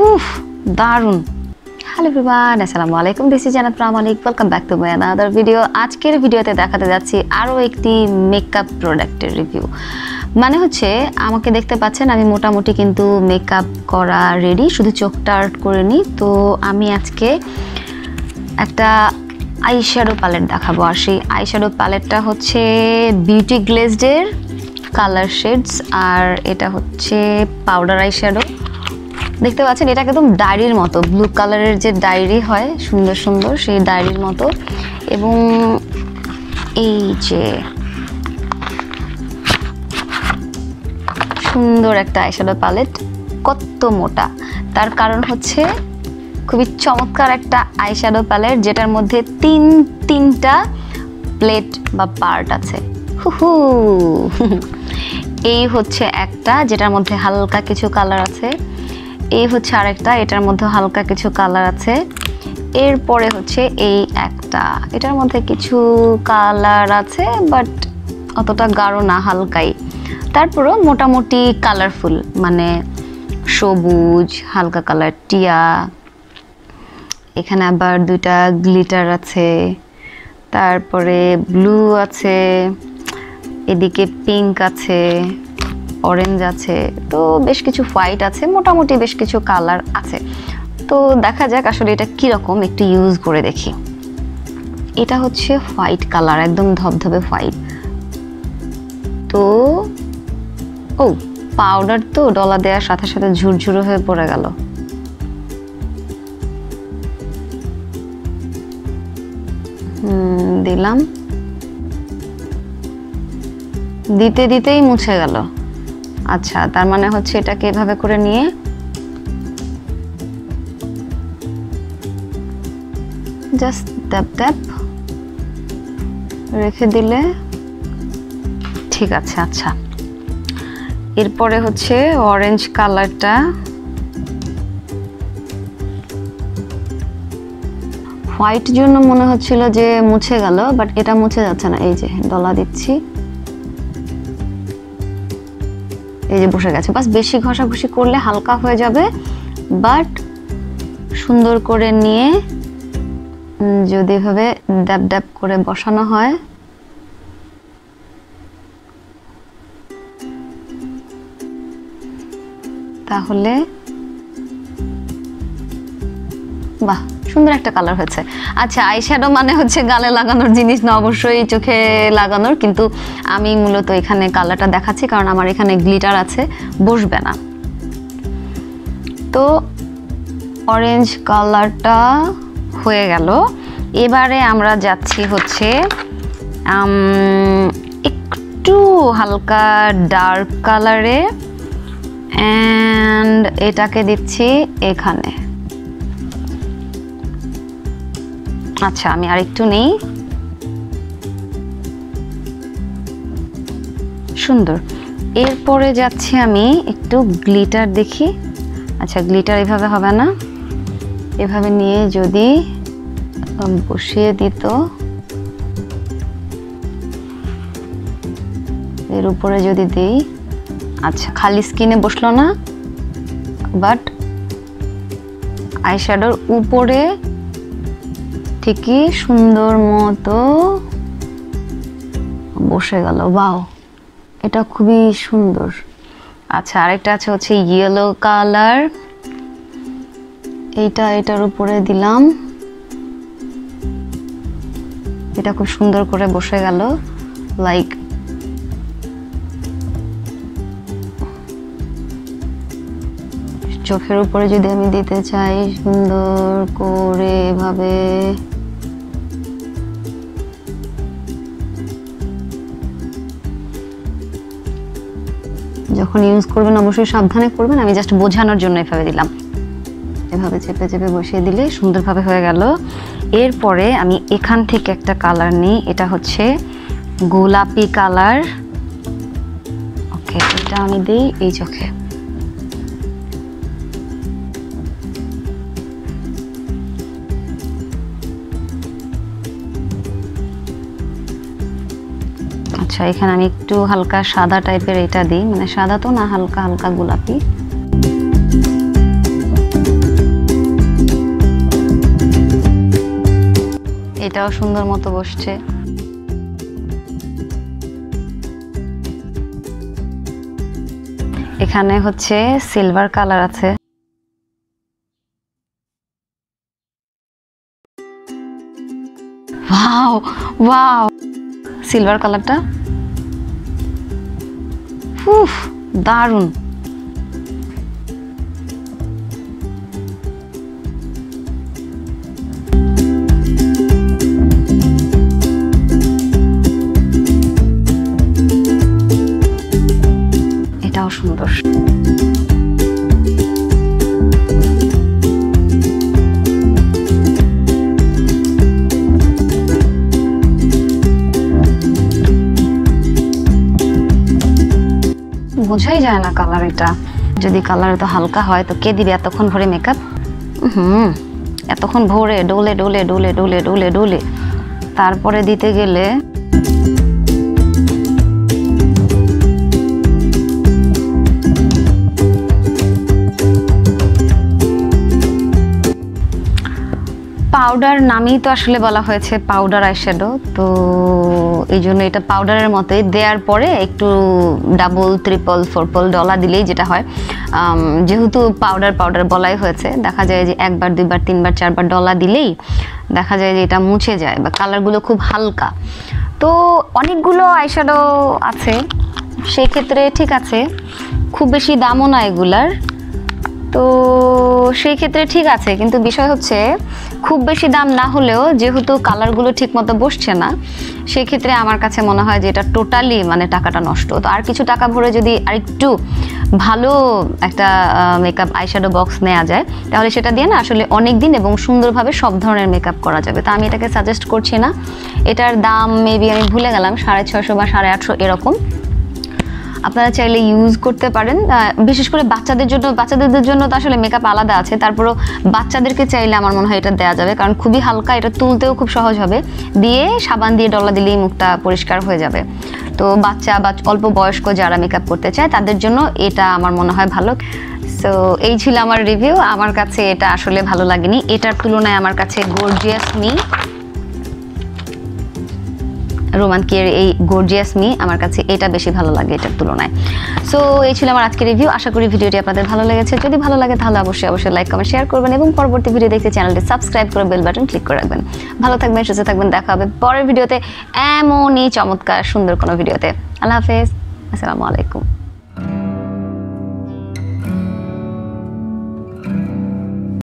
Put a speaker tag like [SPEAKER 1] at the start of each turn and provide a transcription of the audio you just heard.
[SPEAKER 1] উফ, দারুণ। Hello everyone আসসালামু আলাইকুম this is Jannat Pramanik welcome back to my another video আজকের ভিডিওতে দেখাতে যাচ্ছি আরও একটি মেকআপ প্রোডাক্টের রিভিউ মানে হচ্ছে, আমাকে দেখতে পাচ্ছেন, আমি মোটামুটি কিন্তু মেকআপ করা রেডি শুধু চোখটা আর্ট করে নিই। তো আমি আজকে একটা আই শ্যাডো প্যালেট দেখাবো। আর সেই আই শ্যাডো প্যালেটটা হচ্ছে বিউটি গ্লেজডের কালার শেডস আর এটা হচ্ছে পাউডার আই শ্যাডো দেখতে পাচ্ছেন, এটা একদম ডায়েরির মতো। ব্লু কালারের যে ডায়েরি হয়, সুন্দর সুন্দর, সেই ডায়েরির মতো। এবং এই যে সুন্দর একটা আইশ্যাডো প্যালেট কত মোটা। তার কারণ হচ্ছে, খুবই চমৎকার একটা আইশ্যাডো প্যালেট যেটার মধ্যে তিন, তিনটা প্লেট বা পার্ট আছে। হু এই হচ্ছে একটা, যেটার মধ্যে হালকা কিছু কালার আছে। এই হচ্ছে আরেকটা, এটার মধ্যে হালকা কিছু কালার আছে। এরপরে হচ্ছে এই একটা। এটার মধ্যে কিছু কালার আছে বাট অতটা গাঢ় না, হালকাই। তারপরও মোটামুটি কালারফুল মানে সবুজ, হালকা কালার টিয়া। এখানে আবার দুইটা গ্লিটার আছে। তারপরে ব্লু আছে। এদিকে পিঙ্ক আছে। অরেঞ্জ আছে, তো বেশ কিছু হোয়াইট আছে, মোটামুটি বেশ কিছু কালার আছে। তো দেখা যাক আসলে এটা কীরকম, একটু ইউজ করে দেখি। এটা হচ্ছে হোয়াইট কালার একদম ধবধবে হোয়াইট তো, ও পাউডার তো ডলা দেওয়ার সাথে সাথে ঝুরঝুরো হয়ে পড়ে গেল। দিলাম। দিতে দিতেই মুছে গেল। আচ্ছা তার মানে হচ্ছে এটাকে এভাবে করে নিয়ে জাস্ট ট্যাপ ট্যাপ রেখে দিলে ঠিক আছে আচ্ছা। এরপরে হচ্ছে অরেঞ্জ কালারটা হোয়াইট জন্য মনে হচ্ছিল যে মুছে গেল বাট এটা মুছে যাচ্ছে না, এই যে ডলা দিচ্ছি। এই যে বসে গেছে। বাস বেশি ঘষাঘষি করলে হালকা হয়ে যাবে, বাট সুন্দর করে নিয়ে যদি এভাবে ড্যাব ড্যাব করে বসানো হয়। তাহলে বাহ, সুন্দর একটা কালার হয়েছে। আচ্ছা আইশ্যাডো মানে হচ্ছে গালে লাগানোর জিনিস না, অবশ্যই চোখে লাগানোর, কিন্তু আমি মূলত এখানে কালারটা দেখাচ্ছি, কারণ আমার এখানে গ্লিটার আছে, বসবে না। তো অরেঞ্জ কালারটা হয়ে গেল। এবারে আমরা যাচ্ছি হচ্ছে একটু হালকা ডার্ক কালারে অ্যান্ড এটাকে দিচ্ছি এখানে। আচ্ছা আমি আরেকটু নেই। সুন্দর। এরপরে যাচ্ছি আমি একটু গ্লিটার দেখি। আচ্ছা গ্লিটার এভাবে হবে না। এভাবে নিয়ে যদি বসিয়ে দিত। এর উপরে যদি দেই। আচ্ছা খালি স্কিনে বসল না। বাট আইশ্যাডোর উপরে ঠিকই সুন্দর মতো বসে গেল। বাও এটা খুবই সুন্দর। আচ্ছা আরেকটা আছে হচ্ছে ইয়েলো কালার এইটা, এটার উপরে দিলাম। এটা খুব সুন্দর করে বসে গেল লাইক চোখের উপরে যদি আমি দিতে চাই সুন্দর করে এভাবে। যখন ইউজ করবেন, অবশ্যই সাবধানে করবেন। আমি জাস্ট বোঝানোর জন্য এভাবে দিলাম। এভাবে চেপে চেপে বসিয়ে দিলে সুন্দরভাবে হয়ে গেল। এরপরে আমি এখান থেকে একটা কালার নিই। এটা হচ্ছে গোলাপি কালার ওকে এটা আমি দিই এই চোখে। আচ্ছা এখানে আমি একটু হালকা সাদা টাইপের এটা দিই। মানে সাদা তো না, হালকা হালকা গোলাপি। এটাও সুন্দর মতো বসছে। এখানে হচ্ছে সিলভার কালার আছে। ওয়াও সিলভার কালারটা উফ দারুণ এটাও সুন্দর। বোঝাই যায় না কালার এটা। যদি কালার এত হালকা হয়, তো কে দিবে এতক্ষণ ভরে মেকআপ হুম, এতক্ষণ ভরে, ডোলে ডোলে ডোলে ডোলে ডোলে ডোলে। তারপরে দিতে গেলে পাউডার নামেই তো আসলে বলা হয়েছে পাউডার আইশ্যাডো তো এই জন্য এটা পাউডারের মতোই। দেওয়ার পরে একটু ডাবল ট্রিপল ফোরপল ডলা দিলেই যেটা হয়। যেহেতু পাউডার পাউডার বলাই হয়েছে, দেখা যায় যে একবার, দুইবার, তিনবার, চারবার ডলা দিলেই দেখা যায় যে এটা মুছে যায় বা কালারগুলো খুব হালকা। তো অনেকগুলো আইশ্যাডো আছে, সেক্ষেত্রে ঠিক আছে, খুব বেশি দামও না এগুলার। তো সেই ক্ষেত্রে ঠিক আছে, কিন্তু বিষয় হচ্ছে খুব বেশি দাম না হলেও যেহেতু কালারগুলো ঠিক মতো বসছে না সেই ক্ষেত্রে আমার কাছে মনে হয় যে এটা টোটালি মানে টাকাটা নষ্ট। তো আর কিছু টাকা ভরে যদি আরেকটু ভালো একটা মেকআপ আইশ্যাডো বক্স নেওয়া যায়, তাহলে সেটা দিয়ে না আসলে অনেক দিন এবং সুন্দরভাবে সব ধরনের মেকআপ করা যাবে। তো আমি এটাকে সাজেস্ট করছি না। এটার দাম মেবি আমি ভুলে গেলাম, সাড়ে ছশো বা সাড়ে আটশো এরকম। আপনারা চাইলে ইউজ করতে পারেন। বিশেষ করে বাচ্চাদের জন্য বাচ্চাদের জন্য তো আসলে মেকআপ আলাদা আছে। তারপরও বাচ্চাদেরকে চাইলে আমার মনে হয় এটা দেওয়া যাবে, কারণ খুবই হালকা, এটা তুলতেও খুব সহজ হবে। দিয়ে সাবান দিয়ে ডলা দিলেই মুখটা পরিষ্কার হয়ে যাবে। তো বাচ্চা বা অল্প বয়স্ক যারা মেকআপ করতে চায়, তাদের জন্য এটা আমার মনে হয় ভালো। সো এই ছিল আমার রিভিউ আমার কাছে এটা আসলে ভালো লাগেনি। এটার তুলনায় আমার কাছে গর্জিয়াস মি। রোমান কিয়ের এই গর্জিয়াস মি আমার কাছে এটা বেশি ভালো লাগে এটার তুলনায়। সো এই ছিল আমার আজকের রিভিউ আশা করি ভিডিওটি আপনাদের ভালো লেগেছে। যদি ভালো লাগে তাহলে অবশ্যই অবশ্যই লাইক কমেন্ট শেয়ার করবেন এবং পরবর্তী ভিডিও দেখতে চ্যানেলটি সাবস্ক্রাইব করে বেল বাটন ক্লিক করে রাখবেন। ভালো থাকবেন, সুস্থ থাকবেন, দেখা হবে পরের ভিডিওতে এমনই চমৎকার সুন্দর কোনো ভিডিওতে আল্লাহ হাফেজ। আসসালামু আলাইকুম।